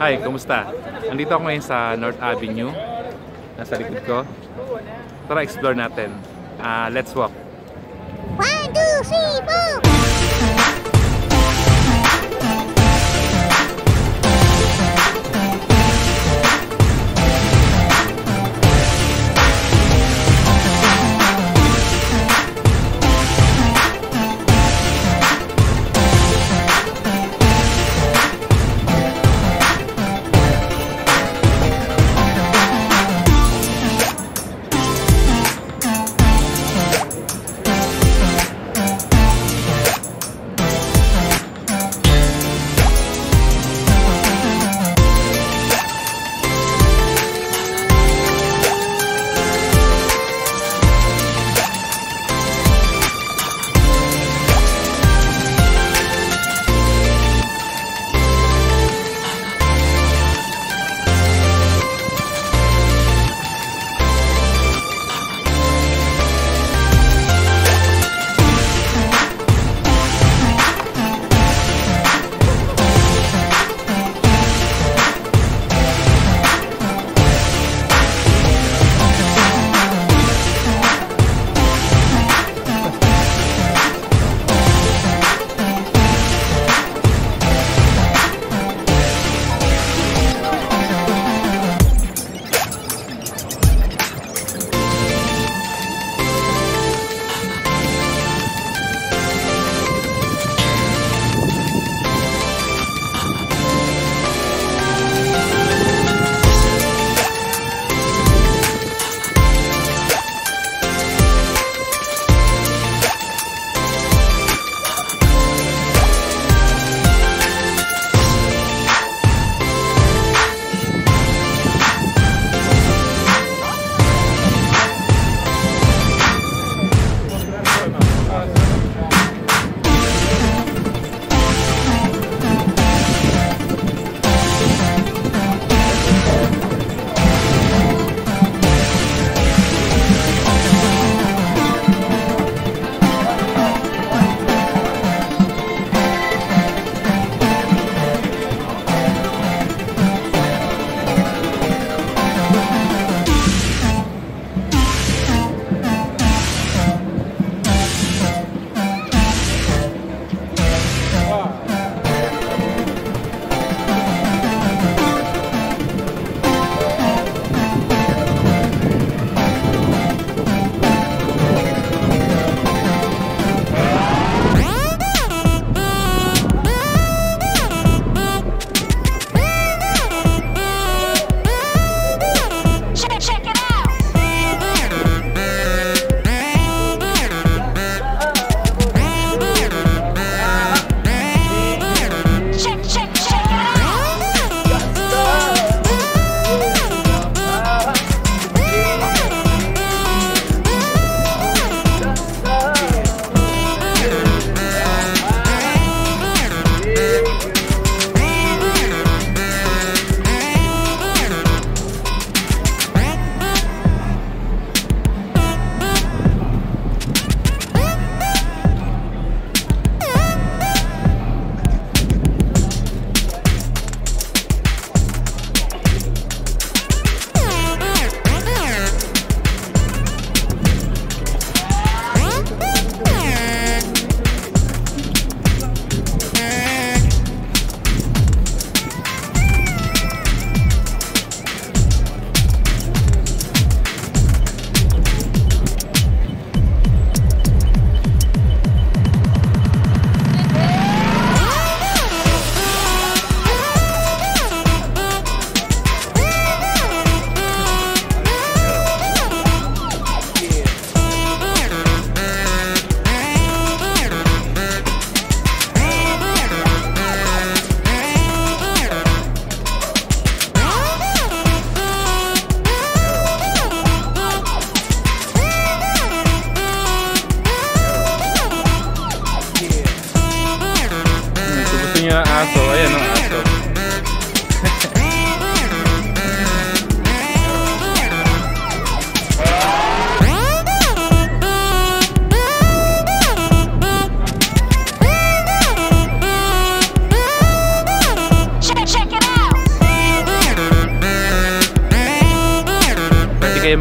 Hi, kumusta? Andito ako ngayon sa North Avenue. Nasa likod ko. Tara, explore natin. Ah, let's walk. One, two, three, four.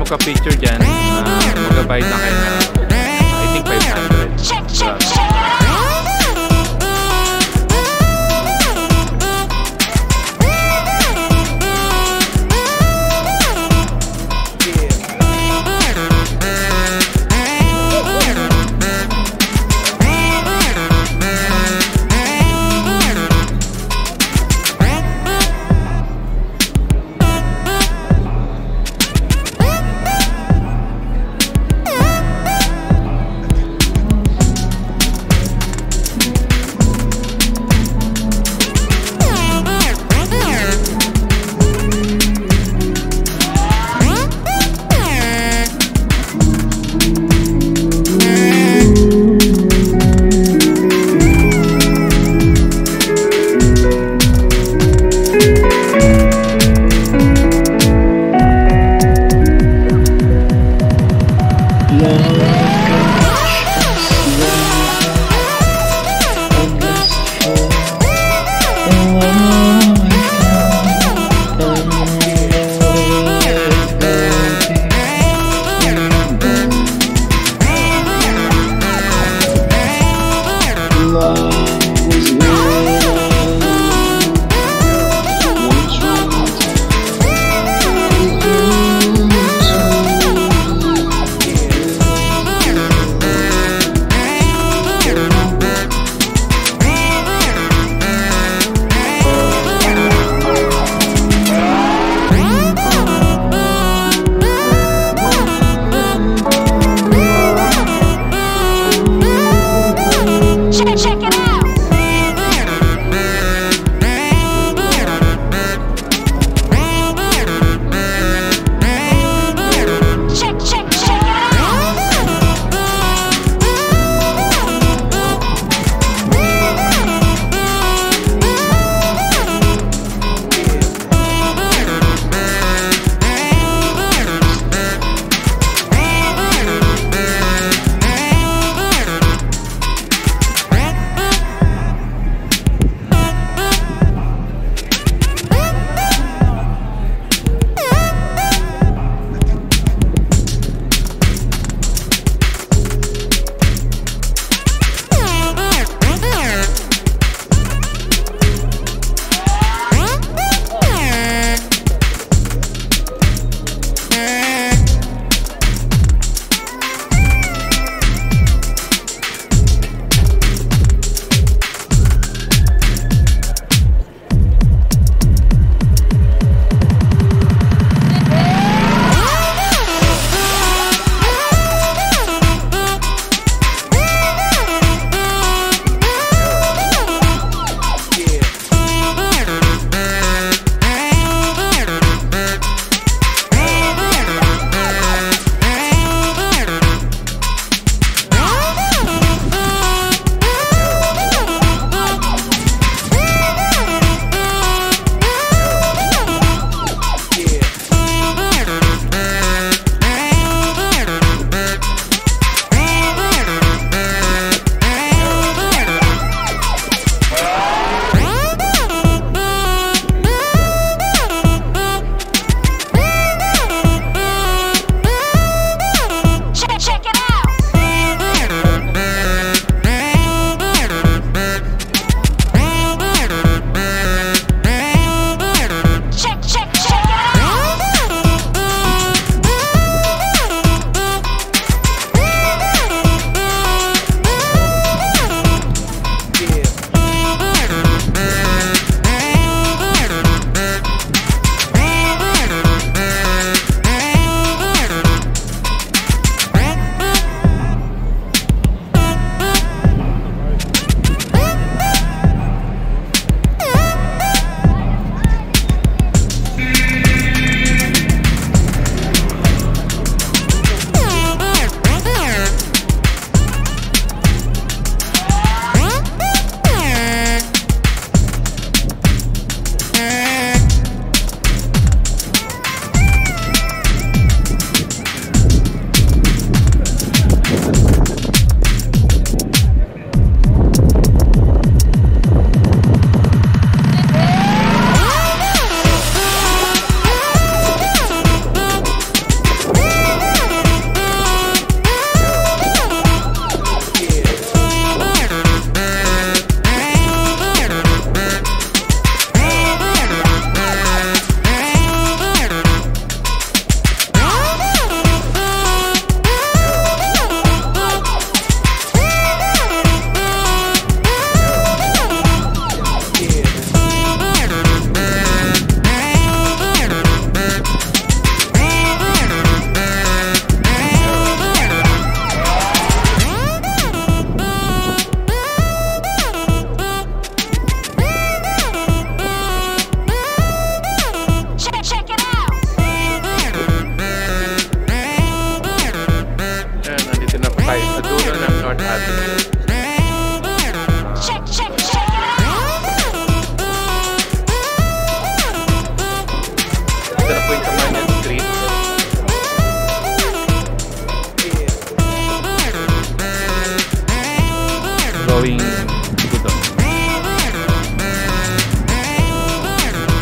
Kayo magka-picture dyan, uh, magbabayad na kayo. ng,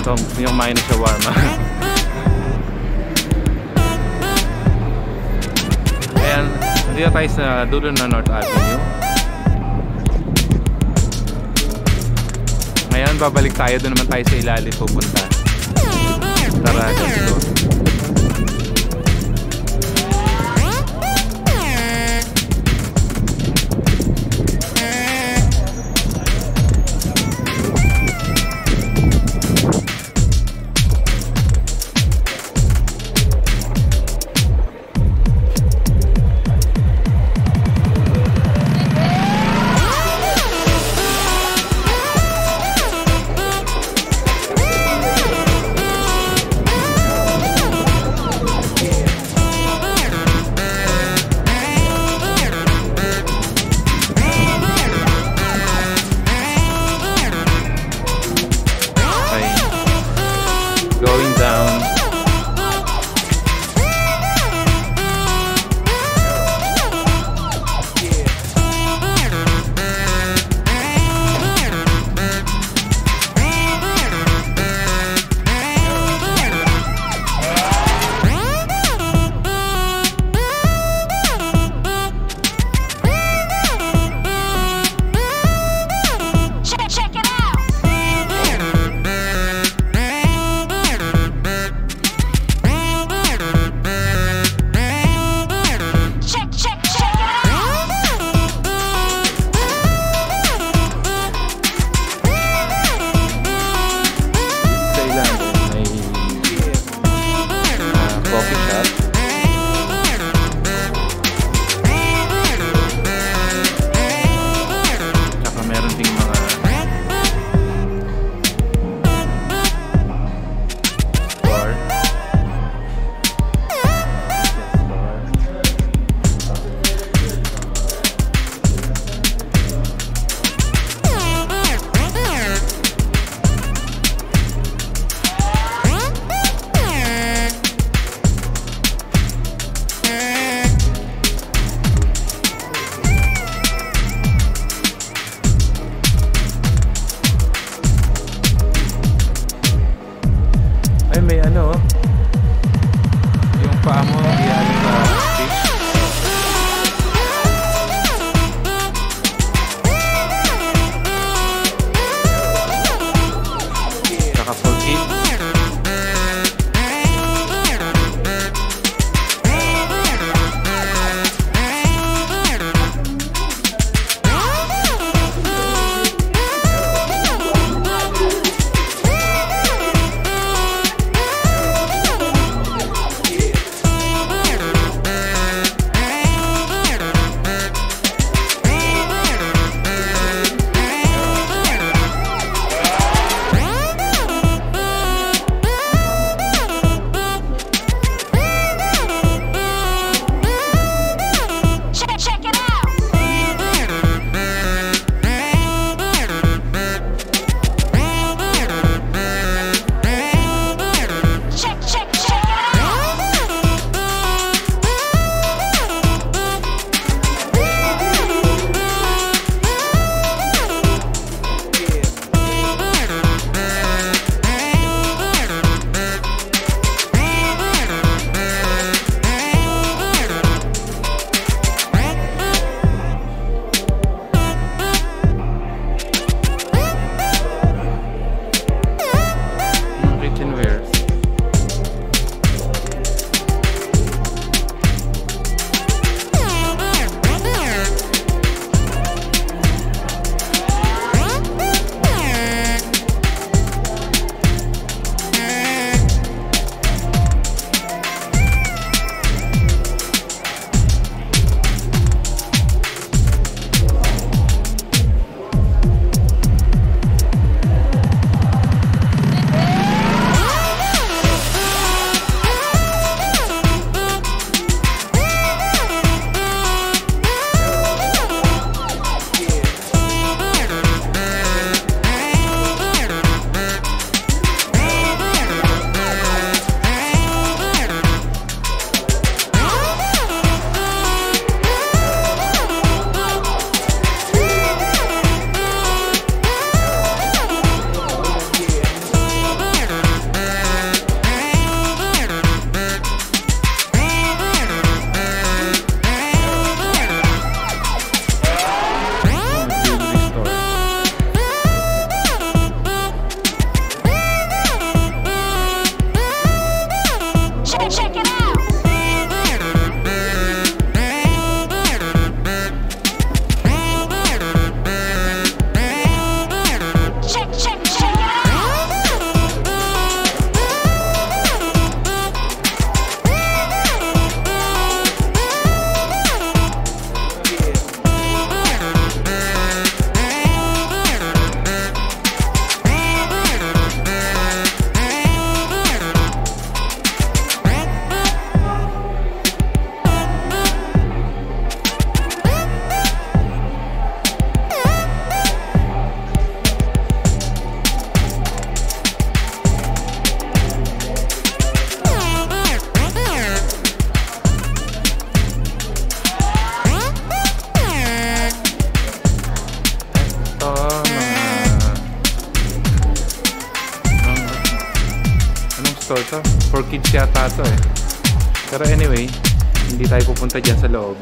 Yung kumain na shawarma. Ayan, dito tayo sa dulo ng North Avenue. Ngayon, babalik tayo. Doon naman tayo sa ilalim pupunta. Tara, let's go. Pupunta dyan sa loob.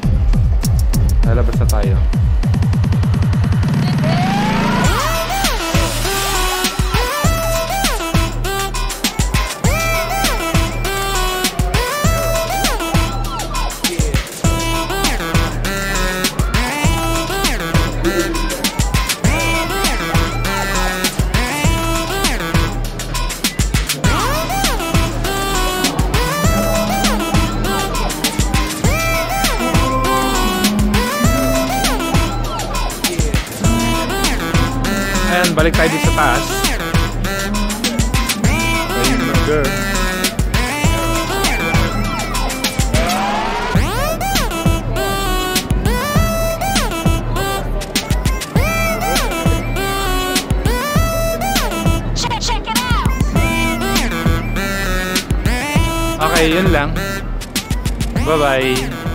Okay, yun lang. Bye-bye.